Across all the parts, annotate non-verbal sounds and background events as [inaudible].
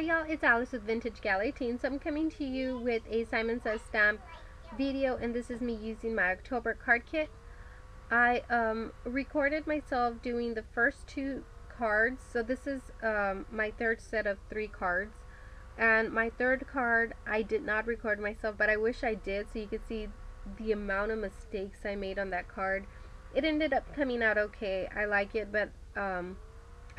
Hi y'all, it's Alice with Vintage Galley. So I'm coming to you with a Simon Says stamp video and this is me using my October card kit. I um, recorded myself doing the first two cards. So this is um, my third set of three cards. And my third card, I did not record myself, but I wish I did so you could see the amount of mistakes I made on that card. It ended up coming out okay. I like it, but um,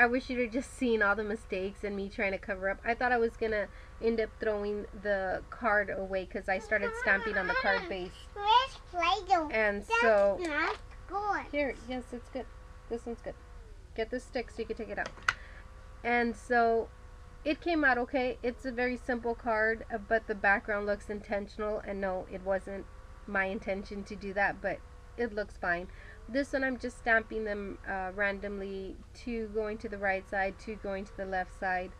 I wish you'd have just seen all the mistakes and me trying to cover up. I thought I was going to end up throwing the card away because I started stamping on the card base. Where's Play-Doh? And That's so, not good. here, yes, it's good. This one's good. Get the stick so you can take it out. And so, it came out okay. It's a very simple card, uh, but the background looks intentional. And no, it wasn't my intention to do that, but it looks fine. This one I'm just stamping them uh, randomly, two going to the right side, two going to the left side.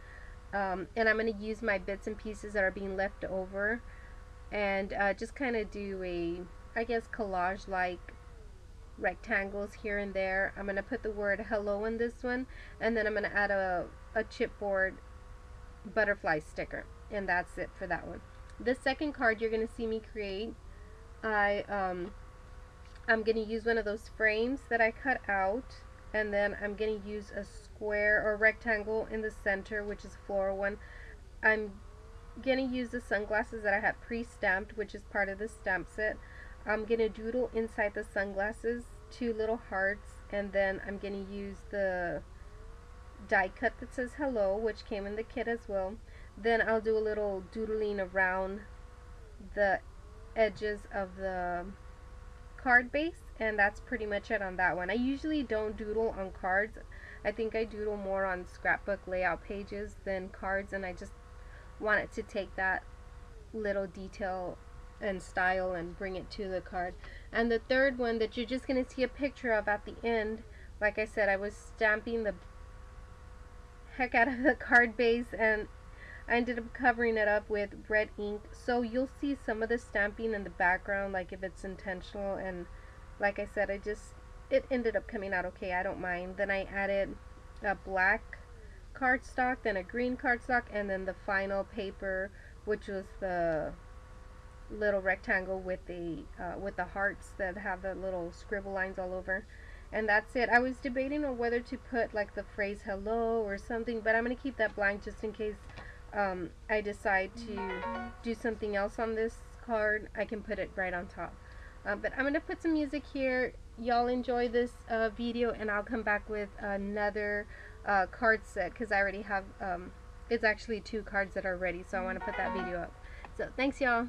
Um, and I'm going to use my bits and pieces that are being left over and uh, just kind of do a, I guess, collage like rectangles here and there. I'm going to put the word hello in this one and then I'm going to add a, a chipboard butterfly sticker and that's it for that one. The second card you're going to see me create, I um, I'm going to use one of those frames that I cut out and then I'm going to use a square or rectangle in the center which is floral one. I'm going to use the sunglasses that I have pre-stamped which is part of the stamp set. I'm going to doodle inside the sunglasses two little hearts and then I'm going to use the die cut that says hello which came in the kit as well. Then I'll do a little doodling around the edges of the card base and that's pretty much it on that one. I usually don't doodle on cards. I think I doodle more on scrapbook layout pages than cards and I just wanted to take that little detail and style and bring it to the card. And the third one that you're just going to see a picture of at the end, like I said, I was stamping the heck out of the [laughs] card base and I ended up covering it up with red ink. So you'll see some of the stamping in the background like if it's intentional. And like I said I just it ended up coming out okay. I don't mind. Then I added a black cardstock then a green cardstock and then the final paper which was the little rectangle with the uh, with the hearts that have the little scribble lines all over. And that's it. I was debating on whether to put like the phrase hello or something but I'm gonna keep that blank just in case um, I decide to do something else on this card, I can put it right on top. Uh, but I'm going to put some music here. Y'all enjoy this uh, video and I'll come back with another uh, card set because I already have, um, it's actually two cards that are ready so I want to put that video up. So thanks y'all.